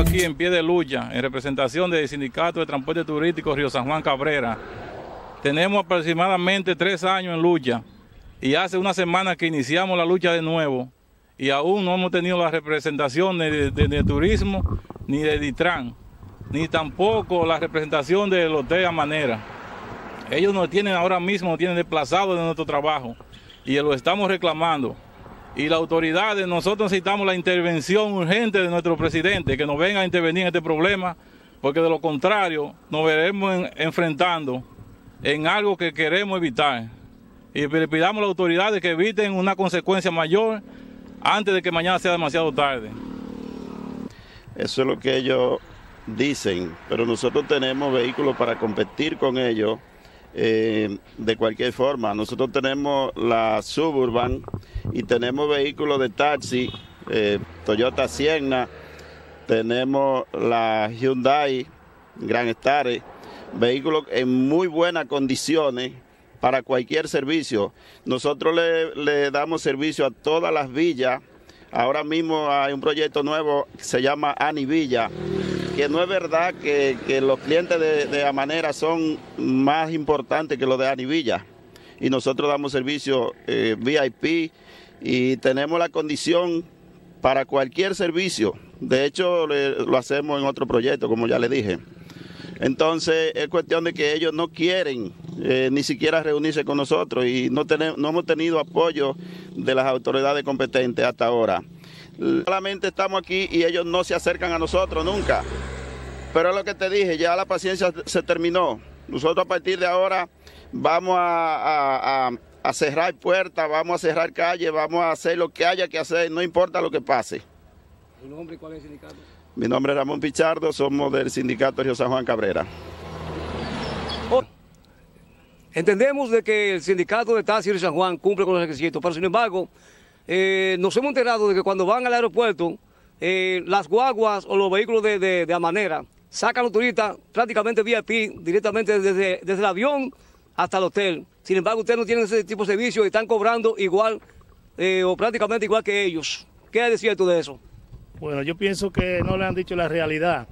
Aquí en pie de lucha en representación del Sindicato de Transporte Turístico Río San Juan Cabrera. Tenemos aproximadamente tres años en lucha y hace una semana que iniciamos la lucha de nuevo y aún no hemos tenido la representación de, turismo ni de Ditran, ni tampoco la representación del Hotel Manera. Ellos nos tienen ahora mismo, nos tienen desplazados de nuestro trabajo y lo estamos reclamando y las autoridades, nosotros necesitamos la intervención urgente de nuestro presidente, que nos venga a intervenir en este problema, porque de lo contrario nos veremos enfrentando en algo que queremos evitar. Y le pidamos a las autoridades que eviten una consecuencia mayor antes de que mañana sea demasiado tarde. Eso es lo que ellos dicen, pero nosotros tenemos vehículos para competir con ellos eh, de cualquier forma. Nosotros tenemos la Suburban y tenemos vehículos de taxi, eh, Toyota Sienna, tenemos la Hyundai Gran Star, vehículos en muy buenas condiciones para cualquier servicio. Nosotros le, le damos servicio a todas las villas. Ahora mismo hay un proyecto nuevo que se llama Ani Villa que no es verdad que, los clientes de, de, Amanera son más importantes que los de Anivilla. Y nosotros damos servicio eh, VIP y tenemos la condición para cualquier servicio. De hecho, lo hacemos en otro proyecto, como ya le dije. Entonces, es cuestión de que ellos no quieren eh, ni siquiera reunirse con nosotros y no, tenemos, no hemos tenido apoyo de las autoridades competentes hasta ahora. Solamente estamos aquí y ellos no se acercan a nosotros nunca. Pero es lo que te dije, ya la paciencia se terminó. Nosotros a partir de ahora vamos a, cerrar puertas, vamos a cerrar calles, vamos a hacer lo que haya que hacer, no importa lo que pase. ¿Tu nombre y cuál es el sindicato? Mi nombre es Ramón Pichardo, somos del sindicato Río San Juan Cabrera. Entendemos de que el sindicato de Taxi Río San Juan cumple con los requisitos, pero sin embargo, eh, nos hemos enterado de que cuando van al aeropuerto, eh, las guaguas o los vehículos de, de, de Amanera sacan a los turistas prácticamente VIP, directamente desde, desde el avión hasta el hotel. Sin embargo, ustedes no tienen ese tipo de servicio y están cobrando igual eh, o prácticamente igual que ellos. ¿Qué hay de cierto de eso? Bueno, yo pienso que no le han dicho la realidad.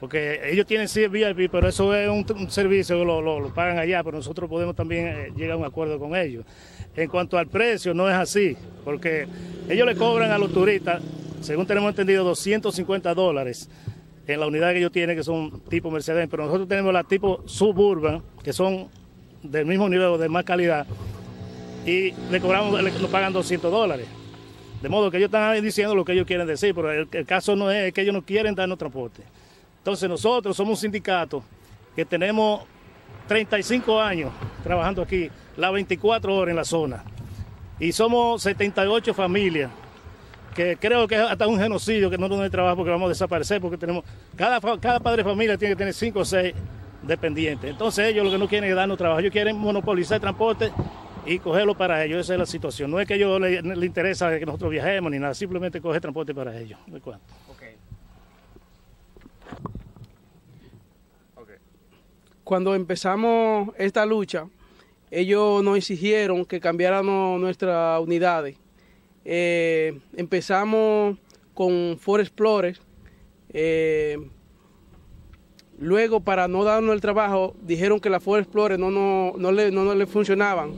Porque ellos tienen sí VIP, pero eso es un, servicio que lo, lo, pagan allá, pero nosotros podemos también llegar a un acuerdo con ellos. En cuanto al precio, no es así, porque ellos le cobran a los turistas, según tenemos entendido, 250 dólares en la unidad que ellos tienen, que son tipo Mercedes, pero nosotros tenemos la tipo Suburban, que son del mismo nivel de más calidad, y le cobramos, le, pagan 200 dólares. De modo que ellos están diciendo lo que ellos quieren decir, pero el, caso no es que ellos no quieren darnos transporte. Entonces nosotros somos un sindicato que tenemos 35 años trabajando aquí, las 24 horas en la zona. Y somos 78 familias, que creo que es hasta un genocidio que no nos dé trabajo porque vamos a desaparecer, porque tenemos, cada, cada padre de familia tiene que tener 5 o 6 dependientes. Entonces ellos lo que no quieren es darnos trabajo, ellos quieren monopolizar el transporte y cogerlo para ellos, esa es la situación. No es que a ellos les, interesa que nosotros viajemos ni nada, simplemente coger transporte para ellos. Cuando empezamos esta lucha, ellos nos exigieron que cambiáramos nuestras unidades. Eh, empezamos con Ford Explorer. Eh, luego, para no darnos el trabajo, dijeron que la Ford Explorer no, no, no, le, no, le funcionaban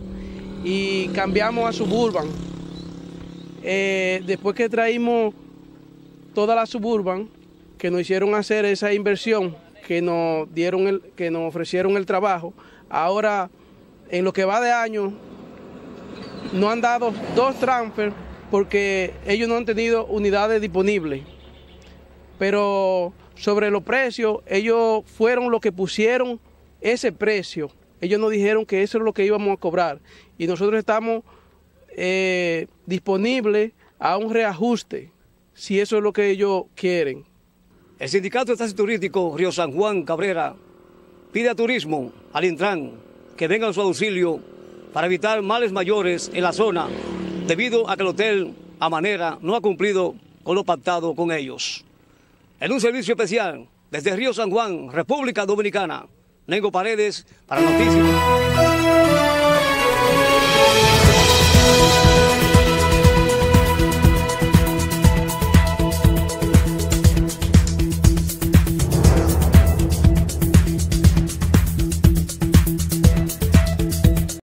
y cambiamos a Suburban. Eh, después que traímos toda la Suburban, que nos hicieron hacer esa inversión, que nos dieron el, que nos ofrecieron el trabajo. Ahora, en lo que va de año, no han dado dos transfers porque ellos no han tenido unidades disponibles. Pero sobre los precios, ellos fueron los que pusieron ese precio. Ellos nos dijeron que eso es lo que íbamos a cobrar. Y nosotros estamos eh, disponibles a un reajuste, si eso es lo que ellos quieren. El Sindicato de Taxi Turístico Río San Juan Cabrera pide a Turismo, al Intran, que vengan a su auxilio para evitar males mayores en la zona, debido a que el Hotel a Manera no ha cumplido con lo pactado con ellos. En un servicio especial, desde Río San Juan, República Dominicana, Nengo Paredes para Noticias.